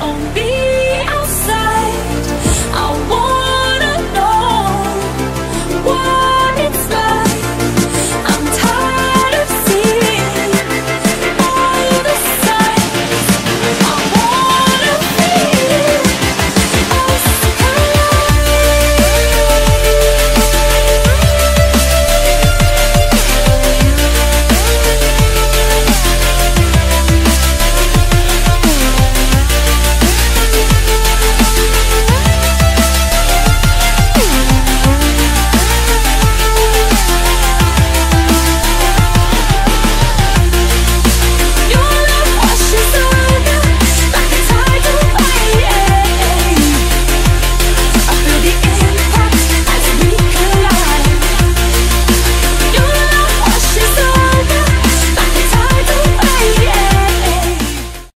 on me.